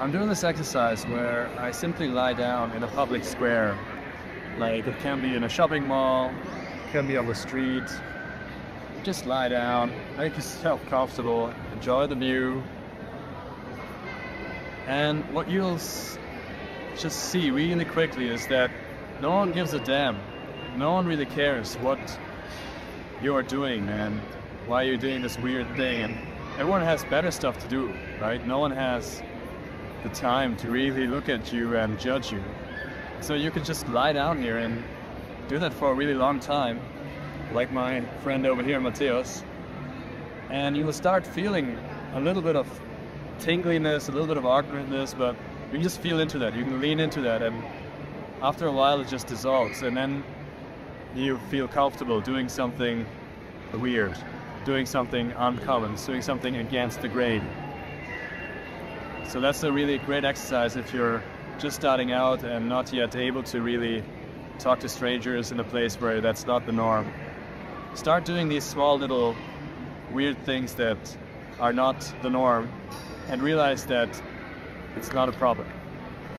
I'm doing this exercise where I simply lie down in a public square. Like it can be in a shopping mall, can be on the street. Just lie down, make yourself comfortable, enjoy the view. And what you'll just see really quickly is that no one gives a damn. No one really cares what you're doing and why you're doing this weird thing. And everyone has better stuff to do, right? No one has the time to really look at you and judge you. So you can just lie down here and do that for a really long time, like my friend over here, Mateos, and you will start feeling a little bit of tingliness, a little bit of awkwardness, but you can just feel into that. You can lean into that, and after a while, it just dissolves, and then you feel comfortable doing something weird, doing something uncommon, doing something against the grain. So that's a really great exercise if you're just starting out and not yet able to really talk to strangers in a place where that's not the norm. Start doing these small little weird things that are not the norm and realize that it's not a problem.